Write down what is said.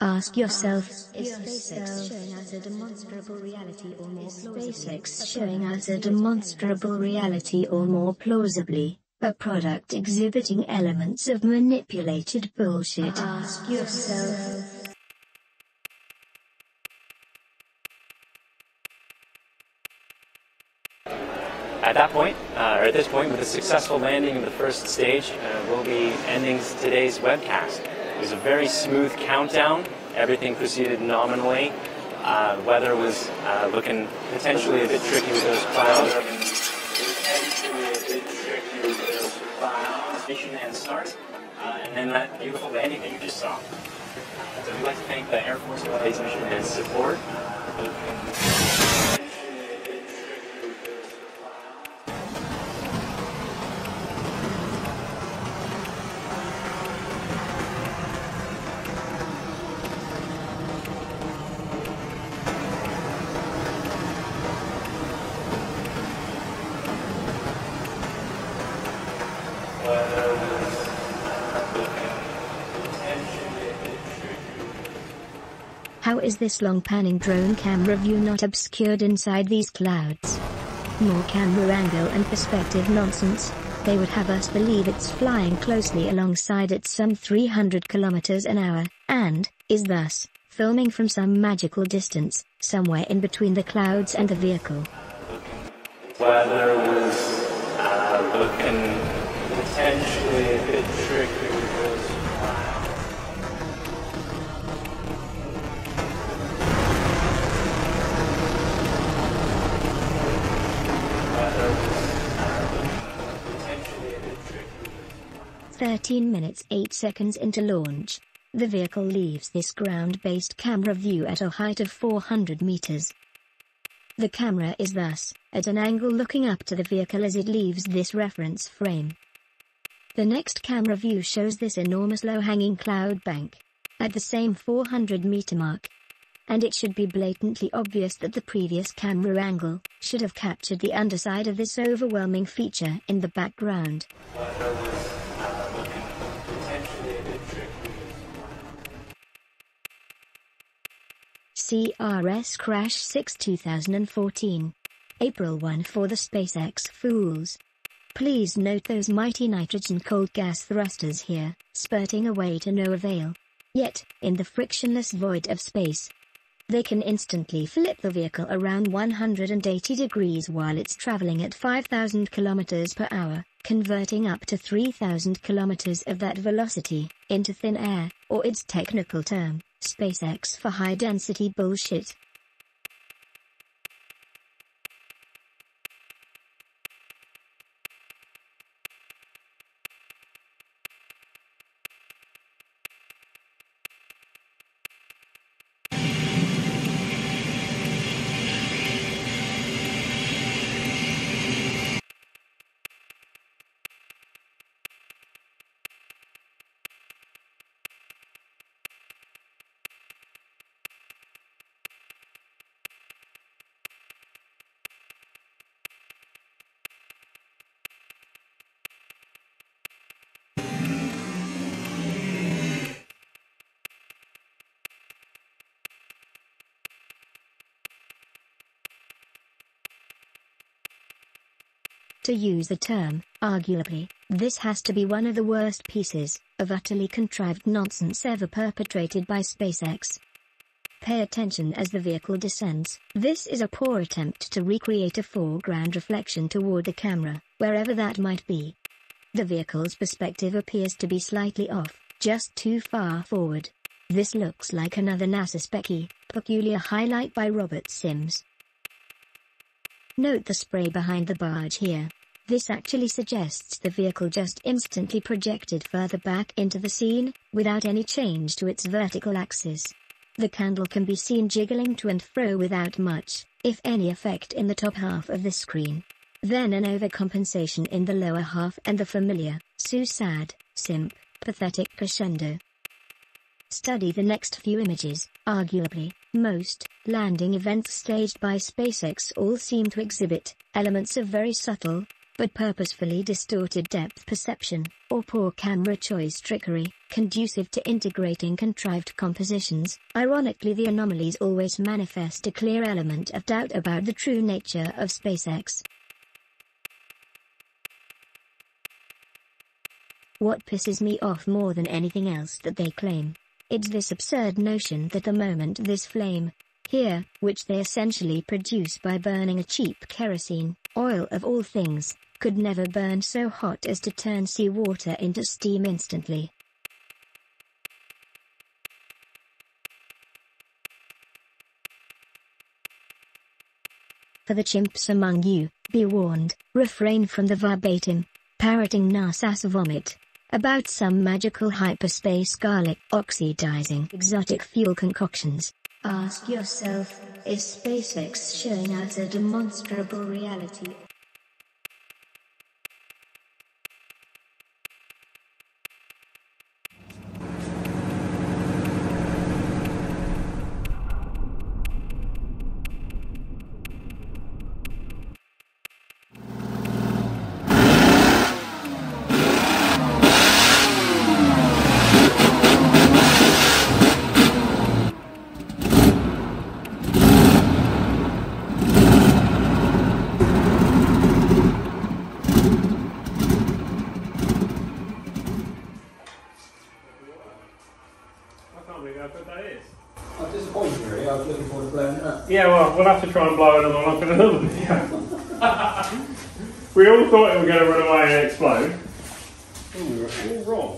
Ask yourself, is SpaceX showing us a demonstrable reality or more SpaceX showing us a demonstrable reality or more plausibly, a product exhibiting elements of manipulated bullshit? Ask yourself. At that point, uh, or at this point, with a successful landing of the first stage, uh, we'll be ending today's webcast. It was a very smooth countdown. Everything proceeded nominally. Uh, weather was uh, looking potentially a bit tricky with those clouds. Mission and start, uh, and then that beautiful landing that you just saw. So we'd like to thank the Air Force Space Mission and support. How is this long panning drone camera view not obscured inside these clouds? More camera angle and perspective nonsense. They would have us believe it's flying closely alongside at some 300 kilometers an hour, and, is thus, filming from some magical distance, somewhere in between the clouds and the vehicle. Weather was uh, looking potentially 13 minutes 8 seconds into launch. The vehicle leaves this ground-based camera view at a height of 400 meters. The camera is thus, at an angle looking up to the vehicle as it leaves this reference frame. The next camera view shows this enormous low-hanging cloud bank. At the same 400 meter mark. And it should be blatantly obvious that the previous camera angle, should have captured the underside of this overwhelming feature in the background. CRS Crash 6 2014. April 1 for the SpaceX fools. Please note those mighty nitrogen cold gas thrusters here, spurting away to no avail. Yet, in the frictionless void of space, they can instantly flip the vehicle around 180 degrees while it's traveling at 5,000 kilometers per hour, converting up to 3,000 kilometers of that velocity into thin air, or its technical term, SpaceX for high density bullshit. To use the term, arguably, this has to be one of the worst pieces of utterly contrived nonsense ever perpetrated by SpaceX. Pay attention as the vehicle descends. This is a poor attempt to recreate a foreground reflection toward the camera, wherever that might be. The vehicle's perspective appears to be slightly off, just too far forward. This looks like another NASA specky, peculiar highlight by Robert Sims. Note the spray behind the barge here. This actually suggests the vehicle just instantly projected further back into the scene, without any change to its vertical axis. The candle can be seen jiggling to and fro without much, if any effect in the top half of the screen. Then an overcompensation in the lower half and the familiar, so sad, simp, pathetic crescendo. Study the next few images. Arguably, most landing events staged by SpaceX all seem to exhibit elements of very subtle, but purposefully distorted depth perception, or poor camera choice trickery, conducive to integrating contrived compositions. Ironically, the anomalies always manifest a clear element of doubt about the true nature of SpaceX. What pisses me off more than anything else that they claim. It's this absurd notion that the moment this flame, here, which they essentially produce by burning a cheap kerosene, oil of all things, could never burn so hot as to turn seawater into steam instantly. For the chimps among you, be warned, refrain from the verbatim, parroting NASA's vomit about some magical hyperspace garlic oxidizing exotic fuel concoctions. Ask yourself, is SpaceX showing us a demonstrable reality? I can't believe how good that is. I'm disappointed really, I was looking forward to blowing it up. Yeah, well, we'll have to try and blow another one up in another video. we all thought it was going to run away and explode. We were all wrong.